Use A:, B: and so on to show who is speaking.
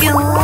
A: you.